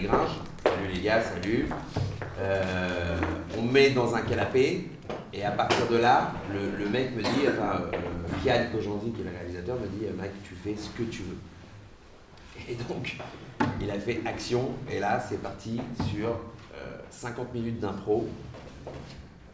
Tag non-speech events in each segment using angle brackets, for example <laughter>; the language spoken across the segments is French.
les gringes. Salut les gars, salut. Euh, on me met dans un canapé, et à partir de là, le, mec me dit, enfin, euh, Kojandi, qui est le réalisateur, me dit, mec, tu fais ce que tu veux. Et donc, il a fait action, et là, c'est parti sur euh, 50 minutes d'impro,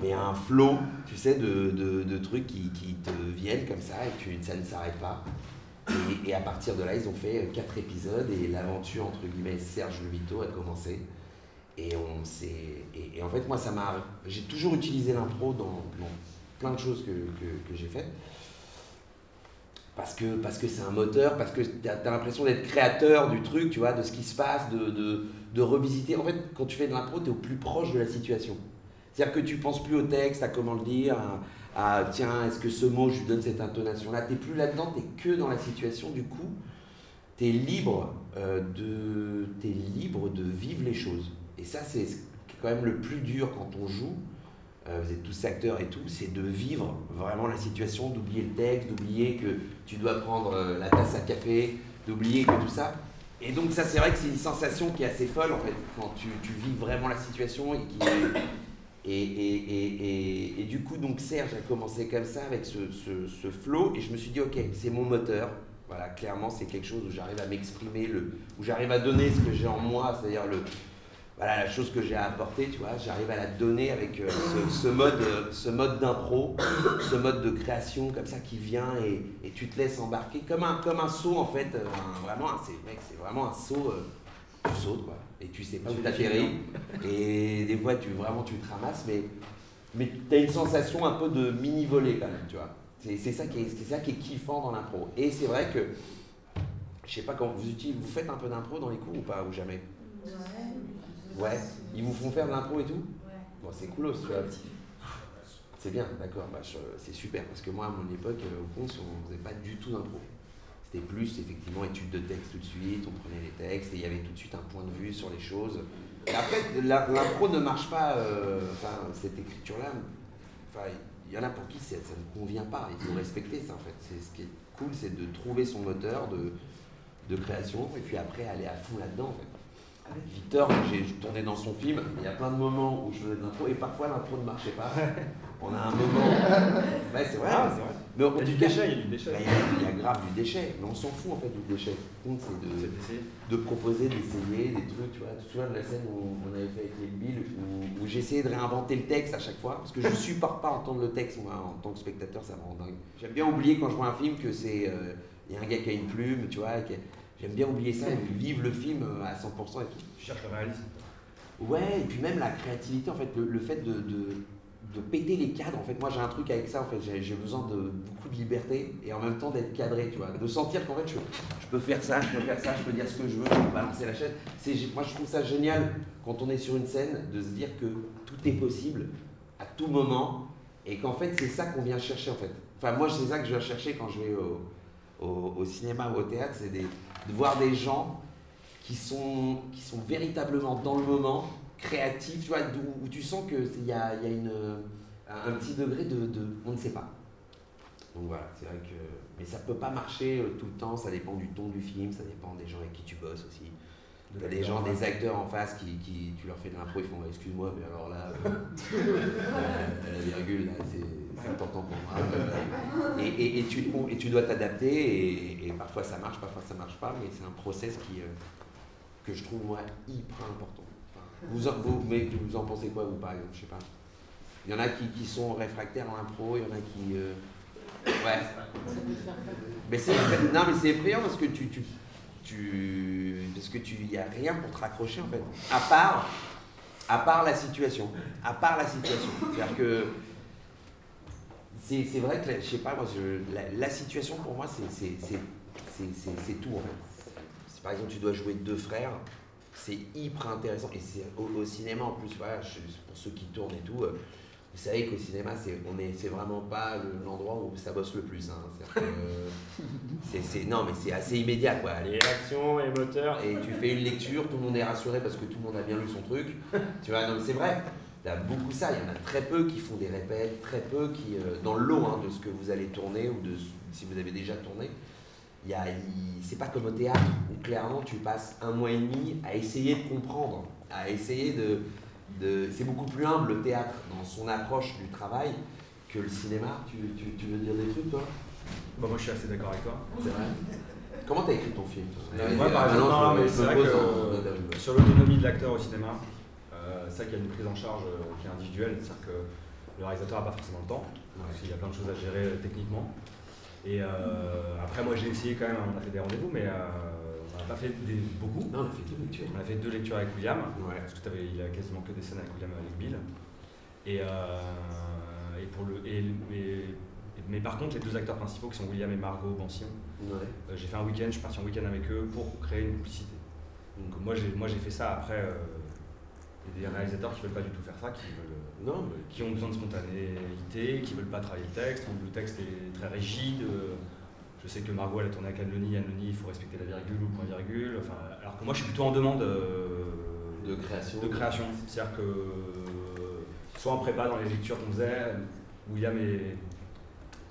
mais un flow, tu sais, de, de- trucs qui, qui te viennent comme ça, et ça ne s'arrête pas. Et, à partir de là, ils ont fait euh, quatre épisodes, et l'aventure, entre guillemets, Serge Le Mito a commencé. Et, on et, en fait, moi, ça m'a. J'ai toujours utilisé l'impro dans, plein de choses que, que- j'ai faites. Parce que parce que c'est un moteur, parce que tu as, l'impression d'être créateur du truc, tu vois, de ce qui se passe, de, de, de revisiter. En fait, quand tu fais de l'impro, tu es au plus proche de la situation. C'est-à-dire que tu penses plus au texte, à comment le dire, à, tiens, est-ce que ce mot, je lui donne cette intonation-là? Tu plus là-dedans, tu que dans la situation. Du coup, tu es libre, euh, de, t'es libre de vivre les choses. Et ça, c'est quand même le plus dur quand on joue. Euh, vous êtes tous acteurs et tout, c'est de vivre vraiment la situation, d'oublier le texte, d'oublier que tu dois prendre euh, la tasse à café, d'oublier que tout ça. Et donc ça, c'est vrai que c'est une sensation qui est assez folle en fait, quand tu, vis vraiment la situation et qui... et, du coup, donc Serge a commencé comme ça avec ce, ce, ce flow et je me suis dit, ok, c'est mon moteur. Voilà, clairement, c'est quelque chose où j'arrive à m'exprimer, le- où j'arrive à donner ce que j'ai en moi, c'est-à-dire le, voilà, la chose que j'ai à apporter, tu vois, j'arrive à la donner avec euh, ce, ce mode, euh, ce mode d'impro, ce mode de création comme ça qui vient et, et tu te laisses embarquer comme un, comme un saut en fait, euh, un- vraiment, c'est mec, c'est vraiment un saut, tu sautes quoi, et tu sais pas où t'atterris, et fois tu vraiment tu te ramasses, mais, mais tu as une sensation un peu de mini volée quand même, tu vois. C'est c'est ça, qui est- c'est ça qui est kiffant dans l'impro. Et c'est vrai que, je sais pas quand vous utilisez, vous faites un peu d'impro dans les cours ou pas, ou jamais? Ouais, ils vous font faire de l'impro et tout? Bon, c'est cool, tu vois. C'est bien, d'accord, bah, c'est super, parce que moi, à mon époque, euh, au Ponce, on faisait pas du tout d'impro. C'était plus, effectivement, étude de texte tout de suite, on prenait les textes, et il y avait tout de suite un point de vue sur les choses. Après, l'impro ne marche pas, euh, enfin, cette écriture-là, enfin, il y en a pour qui ça, ne convient pas, il faut respecter ça, en fait. C'est Ce qui est cool, c'est de trouver son moteur de, de création, et puis après, aller à fond là-dedans, en fait. Avec Victor, j'ai tourné dans son film, il y a plein de moments où je faisais de l'impro, et parfois l'impro ne marchait pas. <laughs> On a un moment. C'est vrai. Ah, c'est vrai. Mais en Il y a du déchet, il y a du déchet. bah, Il y, a- grave du déchet, mais on s'en fout en fait du déchet. Ce qui compte, c'est de, de proposer, d'essayer des trucs. Tu vois, tu te souviens de la scène où on avait fait avec les Bill, où, où j'essayais de réinventer le texte à chaque fois, parce que je <laughs> supporte pas entendre le texte, moi, en tant que spectateur, ça me rend dingue. J'aime bien oublier quand je vois un film que c'est. euh, Il y a un gars qui a une plume, tu vois. J'aime bien oublier ça et vivre le film euh, à 100% et tout. Tu cherches le réalisme. Ouais, et puis même la créativité, en fait, le, le fait de, de, de péter les cadres, en fait, moi j'ai un truc avec ça, en fait, j'ai besoin de beaucoup de liberté et en même temps d'être cadré, tu vois, de sentir qu'en fait je, je peux faire ça, je peux faire ça, je peux dire ce que je veux, je peux balancer la chaîne. C'est, moi je trouve ça génial quand on est sur une scène de se dire que tout est possible à tout moment et qu'en fait c'est ça qu'on vient chercher en fait. Enfin moi c'est ça que je viens chercher quand je vais au, au, au cinéma ou au théâtre, c'est de voir des gens qui sont, qui sont véritablement dans le moment, créatifs, tu vois, où tu sens qu'il y a, y a une, un petit degré de, de on ne sait pas. Donc voilà, c'est vrai que. Mais ça peut pas marcher euh, tout le temps, ça dépend du ton du film, ça dépend des gens avec qui tu bosses aussi. De des gens, en des acteurs en face qui, qui tu leur fais de l'impro, ils font excuse-moi, mais alors là, euh, <laughs> euh, la virgule, là, c'est important pour moi. Euh, Et, et, et tu, et tu dois t'adapter, et, et parfois ça marche, parfois ça marche pas, mais c'est un process qui, euh, que je trouve moi hyper important. Vous, en- vous, mais vous en pensez quoi, vous, par exemple Je sais pas? Il y en a qui, qui sont réfractaires à l'impro, il y en a qui. euh, Ouais. Mais c'est non mais c'est effrayant parce que tu, tu, tu parce que tu y a rien pour te raccrocher en fait. À part à part la situation, à part la situation. C'est-à-dire que c'est vrai que je sais pas moi la, situation pour moi c'est- c'est tout en fait. Si par exemple tu dois jouer deux frères, c'est hyper intéressant et c'est au, au cinéma en plus voilà je- pour ceux qui tournent et tout. euh, vous savez qu'au cinéma, c'est on est, c'est vraiment pas le- l'endroit où ça bosse le plus. Hein. Que, c'est- non, mais c'est assez immédiat, quoi. Les actions, les moteurs, et tu fais une lecture, tout le monde est rassuré parce que tout le monde a bien lu son truc. Tu vois, non, c'est vrai. T'as beaucoup ça. Il y en a très peu qui font des répètes, très peu qui, euh, dans le lot hein, de ce que vous allez tourner ou de si vous avez déjà tourné. il y a, c'est pas comme au théâtre clairement tu passes un mois et demi à essayer de comprendre, à essayer de, de c'est beaucoup plus humble le théâtre dans son approche du travail que le cinéma. Tu, tu, tu veux dire des trucs toi? Bah, moi je suis assez d'accord avec toi. C'est vrai. Comment t'as écrit ton film moi, par exemple, non, mais c'est vrai que, en-. Sur l'autonomie de l'acteur au cinéma, euh, c'est vrai qu'il y a une prise en charge euh, qui est individuelle, c'est-à-dire que le réalisateur n'a pas forcément le temps, parce qu'il y a plein de choses à gérer euh, techniquement. Et euh, après, moi j'ai essayé quand même, on a fait des rendez-vous, mais euh, pas fait des- beaucoup. Non, on a fait deux lectures. On a fait deux lectures avec William, Ouais. parce que t'avais- il a quasiment que des scènes avec William et avec Bill. Et, euh, et pour le, et, mais, mais par contre, les deux acteurs principaux qui sont William et Margot Ouais. euh, j'ai fait un week-end, je suis parti en week-end avec eux pour créer une publicité. Donc moi j'ai, moi j'ai fait ça après. euh, Il y a des réalisateurs qui veulent pas du tout faire ça, qui, veulent, Non, qui ont besoin de spontanéité, qui veulent pas travailler le texte, le texte est très rigide. Je sais que Margot elle a tourné avec Anne-Leni, Anne-Leni il faut respecter la virgule ou point virgule. Enfin, alors que moi je suis plutôt en demande euh, de création. de création. C'est-à-dire que euh, soit en prépa dans les lectures qu'on faisait, William et,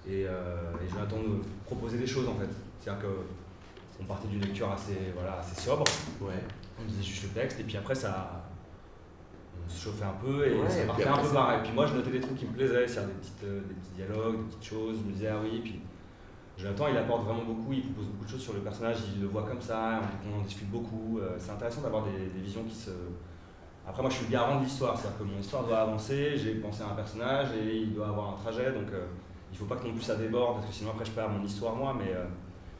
et, euh, et Jonathan nous proposaient des choses en fait. C'est-à-dire que on partait d'une lecture assez, voilà, assez sobre, Ouais. on disait juste le texte, et puis après ça. On se chauffait un peu et Ouais, ça et partait un peu pareil. Puis moi je notais des trucs qui me plaisaient, c'est-à-dire des, petites, euh, des petits dialogues, des petites choses, je me disais ah oui, puis Jonathan il apporte vraiment beaucoup, il propose beaucoup de choses sur le personnage, il le voit comme ça, on, en discute beaucoup. euh, c'est intéressant d'avoir des, visions qui se. Après moi je suis le garant de l'histoire, c'est-à-dire que mon histoire doit avancer, j'ai pensé à un personnage et il doit avoir un trajet, donc euh, il faut pas que non plus ça déborde, parce que sinon après je perds mon histoire moi, mais, euh,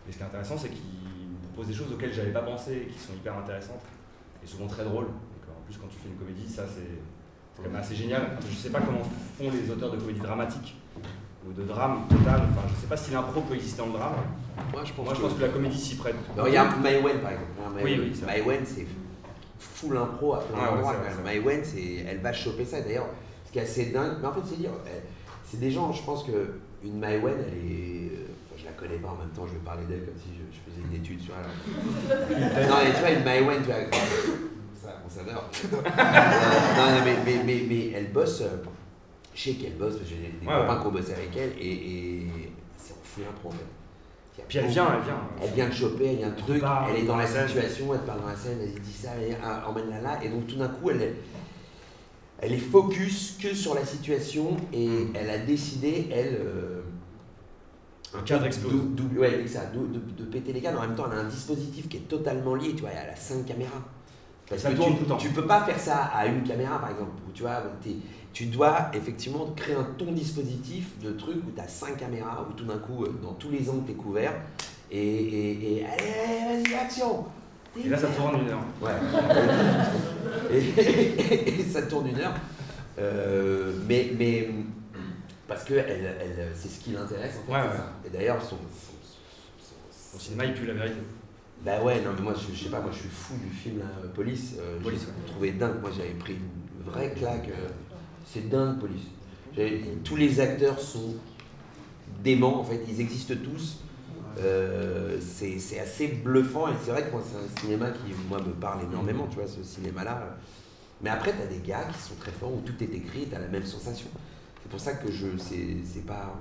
ce qui est intéressant c'est qu'il propose des choses auxquelles j'avais pas pensé, et qui sont hyper intéressantes et souvent très drôles. En plus quand tu fais une comédie, ça c'est quand même assez génial. Je sais pas comment font les auteurs de comédies dramatiques ou de drame total, enfin je sais pas si l'impro peut exister dans le drame. Moi, je pense, Moi je pense que la comédie s'y prête. Bah, regarde Maïwen par exemple. Hein, Oui, Maïwen, oui. Maïwen, c'est full impro à plein Ouais, ouais, d'endroits. vrai. Maïwen, c'est, elle va choper ça. D'ailleurs, ce qui est assez dingue, mais en fait, c'est dire, c'est des gens, je pense que une Maïwen, elle est. euh, enfin, je la connais pas en même temps, je vais parler d'elle comme si je, je faisais une étude sur elle. <laughs> non, mais tu vois, une Maïwen, tu vois. <laughs> Ça, on. Euh, <laughs> non, non, mais, mais, mais, mais elle bosse. euh, Je sais qu'elle bosse, parce que j'ai des Ouais, copains ouais. qui ont bossé avec elle, et, et c'est en full impro Puis elle vient, elle vient. elle vient de choper, elle vient de truc, elle est dans la situation, elle te parle dans la scène, elle dit ça, elle ah, emmène-la là, et donc tout d'un coup, elle est, elle est focus que sur la situation, et elle a décidé, elle, euh, Un cadre explose. ouais, ça, de, de péter les cadres, en même temps, elle a un dispositif qui est totalement lié, tu vois, elle a cinq caméras. Parce Ça que tourne tu, tout le temps. tu peux pas faire ça à une caméra, par exemple, où tu vois, t'es- tu dois effectivement créer un ton dispositif de truc où tu as cinq caméras, où tout d'un coup, euh, dans tous les angles, tu es couvert, et, et, et allez, vas-y, action Et là ça tourne une heure. Ouais. <laughs> et, ça tourne une heure. Euh, mais, mais parce que elle, elle, c'est ce qui l'intéresse en fait. Ouais, ouais. Et d'ailleurs, son, son- son- Au cinéma il pue la vérité. bah ouais, non mais moi je, je sais pas, moi je suis fou du film là, Police. Euh, Police, ouais. trouvé dingue. Moi j'avais pris une vraie claque. euh, c'est dingue Police. Tous les acteurs sont déments en fait, ils existent tous. Euh, c'est assez bluffant et c'est vrai que c'est un cinéma qui moi me parle énormément, tu vois, ce cinéma-là. Mais après, tu as des gars qui sont très forts où tout est écrit, tu as la même sensation. C'est pour ça que je. C'est pas.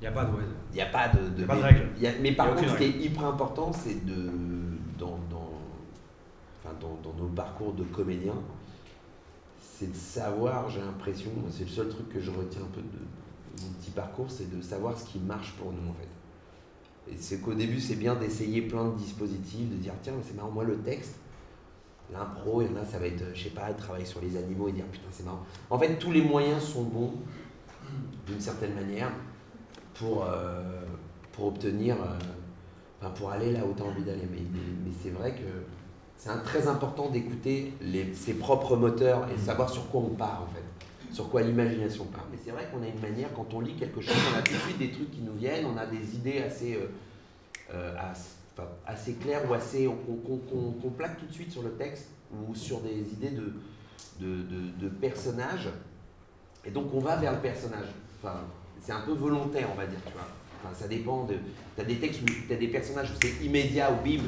Il n'y a pas de. Il n'y a pas de, Y a pas de règle. il y a- mais par Y a contre, ce qui est hyper important, c'est de. Dans, dans, enfin, dans, dans nos parcours de comédiens, c'est de savoir, j'ai l'impression, c'est le seul truc que je retiens un peu de mon petit parcours, c'est de savoir ce qui marche pour nous en fait. Et c'est qu'au début, c'est bien d'essayer plein de dispositifs, de dire tiens, c'est marrant, moi le texte, l'impro, il y ça va être, je sais pas, travailler sur les animaux et dire putain, c'est marrant. En fait, tous les moyens sont bons, d'une certaine manière, pour, euh, pour obtenir, euh, pour aller là où tu as envie d'aller. Mais c'est vrai que c'est très important d'écouter ses propres moteurs et de savoir sur quoi on part en fait, sur quoi l'imagination part. Mais c'est vrai qu'on a une manière, quand on lit quelque chose, on a tout de suite des trucs qui nous viennent, on a des idées assez, euh, euh, assez claires ou assez, qu'on qu'on plaque tout de suite sur le texte ou sur des idées de, de, de- de personnages. Et donc on va vers le personnage. Enfin, c'est un peu volontaire, on va dire, tu vois. Enfin, ça dépend de. Tu as des textes où tu as des personnages où c'est immédiat ou bim,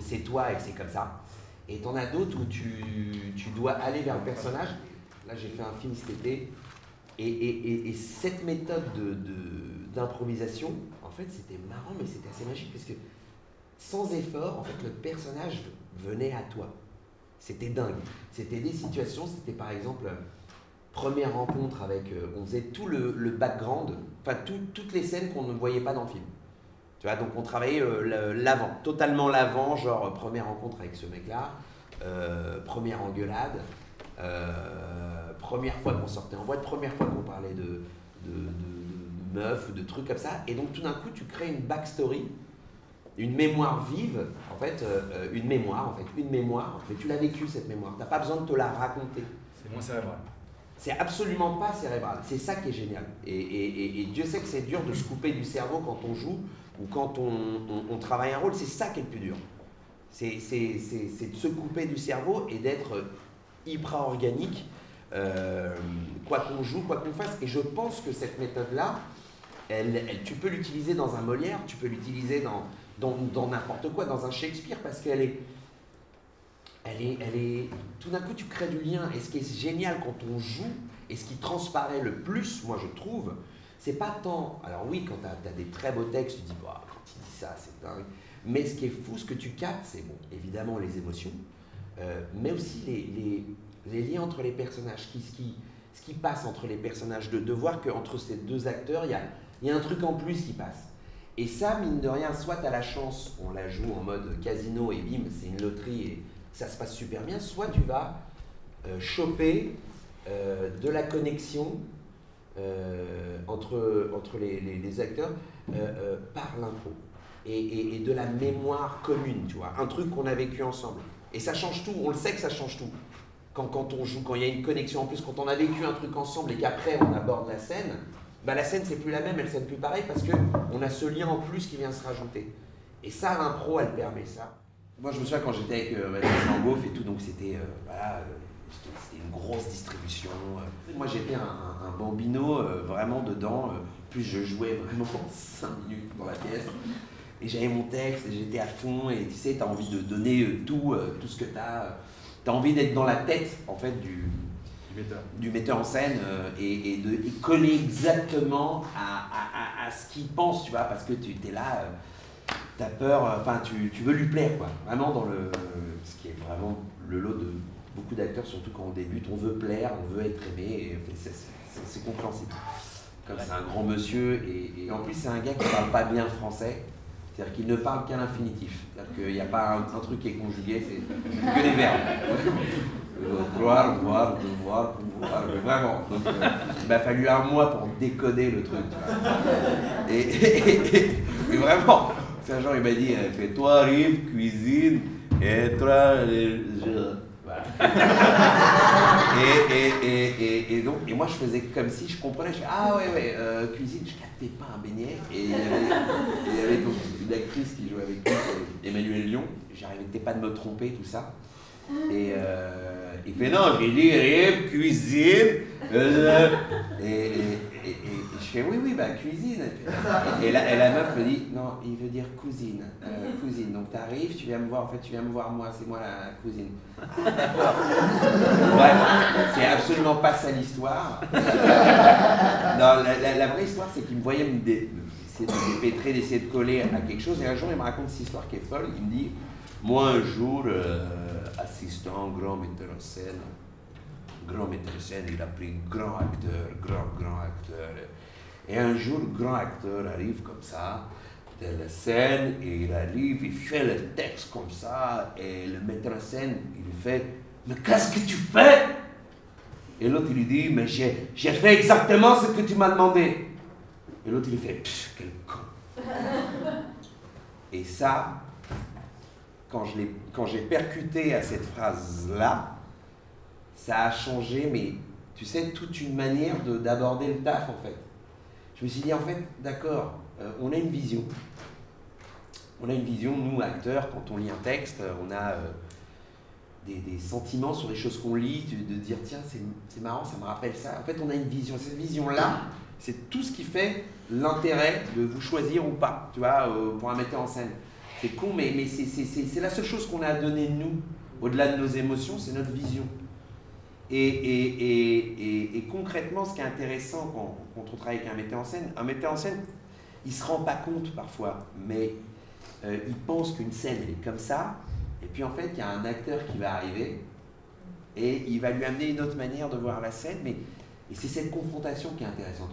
c'est toi et c'est comme ça. Et tu en as d'autres où tu, tu dois aller vers le personnage. Là, j'ai fait un film cet été. Et, et, et, et cette méthode de- de- d'improvisation, en fait, c'était marrant, mais c'était assez magique parce que sans effort, en fait, le personnage venait à toi. C'était dingue. C'était des situations, c'était par exemple, première rencontre avec. Euh, on faisait tout le, background, enfin toutes les scènes qu'on ne voyait pas dans le film. Tu vois, donc on travaillait euh, l'avant, totalement l'avant, genre première rencontre avec ce mec-là, euh, première engueulade, première fois qu'on sortait en boîte, première fois qu'on parlait de, de, de, meufs ou de trucs comme ça. Et donc tout d'un coup, tu crées une backstory une mémoire vive, en fait, euh, euh, une mémoire, en fait, une mémoire, mais tu l'as vécu cette mémoire, tu n'as pas besoin de te la raconter. C'est moins cérébral. C'est absolument pas cérébral, c'est ça qui est génial. Et, Dieu sait que c'est dur de se couper du cerveau quand on joue ou quand on, travaille un rôle, c'est ça qui est le plus dur. C'est de se couper du cerveau et d'être hyper organique, euh, quoi qu'on joue, quoi qu'on fasse. Et je pense que cette méthode-là, tu peux l'utiliser dans un Molière, tu peux l'utiliser dans, dans n'importe quoi, dans un Shakespeare, parce qu'elle est, elle est, elle est, tout d'un coup tu crées du lien. Et ce qui est génial quand on joue, et ce qui transparaît le plus, moi je trouve, c'est pas tant. Alors oui, quand tu as, des très beaux textes, tu dis, bah, quand il dit ça, c'est dingue. Mais ce qui est fou, ce que tu captes, c'est bon, évidemment les émotions, euh, mais aussi les, liens entre les personnages, ce, qui, passe entre les personnages, de, de voir qu'entre ces deux acteurs, il y a, y a un truc en plus qui passe. Et ça, mine de rien, soit tu as la chance, on la joue en mode casino et bim, c'est une loterie et ça se passe super bien, soit tu vas euh, choper euh, de la connexion euh, entre, entre les, acteurs par l'impro et, et, de la mémoire commune, tu vois, un truc qu'on a vécu ensemble. Et ça change tout, on le sait que ça change tout. Quand, quand on joue, quand il y a une connexion en plus, quand on a vécu un truc ensemble et qu'après on aborde la scène, bah, la scène c'est plus la même, elle sonne plus pareil parce qu'on a ce lien en plus qui vient se rajouter. Et ça, l'impro, elle permet ça. Moi, je me souviens quand j'étais avec euh, Beauf et tout, donc c'était euh, euh, c'était une grosse distribution. Euh. Moi, j'étais un, un, bambino vraiment dedans. plus je jouais vraiment 5 minutes dans la pièce. Et j'avais mon texte, j'étais à fond. Et tu sais, tu as envie de donner tout, tout ce que tu as. Tu as envie d'être dans la tête, en fait, du, du metteur en scène euh, et, de coller exactement à, ce qu'il pense, tu vois, parce que tu es là, euh, tu as peur, euh, enfin, tu, veux lui plaire, quoi. Vraiment dans le. Ce qui est vraiment le lot de beaucoup d'acteurs, surtout quand on débute, on veut plaire, on veut être aimé, et c'est compréhensible. Comme c'est un grand monsieur, et, en plus, c'est un gars qui parle pas bien français. C'est-à-dire qu'il ne parle qu'à l'infinitif. C'est-à-dire qu'il n'y a pas un, truc qui est conjugué, c'est que des verbes. Voir, voir, devoir, pouvoir, vraiment. Donc, euh, il m'a fallu un mois pour décoder le truc. Et, vraiment, genre, il m'a dit, euh, fais toi arrive, cuisine, et toi, je... Voilà. et, et, donc, et moi, je faisais comme si je comprenais. Je fais, ah ouais, ouais, euh, cuisine, je captais pas un beignet. Et il y avait, une actrice qui jouait avec lui, Emmanuel Lyon. J'arrivais pas de me tromper, tout ça. Et euh, il fait non, j'ai dit rêve, cuisine. Euh, et, je fais oui, oui, bah cuisine. Et la, et la meuf me dit non, il veut dire cousine. Euh, cousine. Donc tu arrives, tu viens me voir, en fait, tu viens me voir moi, c'est moi la cousine. <laughs> Bref, c'est absolument pas ça l'histoire. <laughs> non, la, vraie histoire, c'est qu'il me voyait me essayer de dépêtrer, d'essayer de coller à quelque chose. Et un jour, il me raconte cette histoire qui est folle. Il me dit moi, un jour, assistant, grand metteur en scène. Grand metteur en scène, il a pris grand acteur, grand, grand acteur. Et un jour, grand acteur arrive comme ça, de la scène, et il arrive, il fait le texte comme ça, et le metteur en scène, il fait Mais qu'est-ce que tu fais? Et l'autre, lui dit Mais j'ai, j'ai fait exactement ce que tu m'as demandé. Et l'autre, il fait quel con. <laughs> et ça, quand j'ai percuté à cette phrase-là, ça a changé, mais tu sais, toute une manière d'aborder le taf en fait. Je me suis dit, en fait, d'accord, euh, on a une vision. On a une vision, nous, acteurs, quand on lit un texte, on a euh, des, sentiments sur les choses qu'on lit, de, dire, tiens, c'est marrant, ça me rappelle ça. En fait, on a une vision. Cette vision-là, c'est tout ce qui fait l'intérêt de vous choisir ou pas, tu vois, euh, pour un metteur en scène. C'est con, mais, mais c'est la seule chose qu'on a à donner nous, au-delà de nos émotions, c'est notre vision. Et, et, et, et, concrètement, ce qui est intéressant quand, on travaille avec un metteur en scène, un metteur en scène, il se rend pas compte parfois, mais euh, il pense qu'une scène est comme ça, et puis en fait il y a un acteur qui va arriver et il va lui amener une autre manière de voir la scène, mais et c'est cette confrontation qui est intéressante.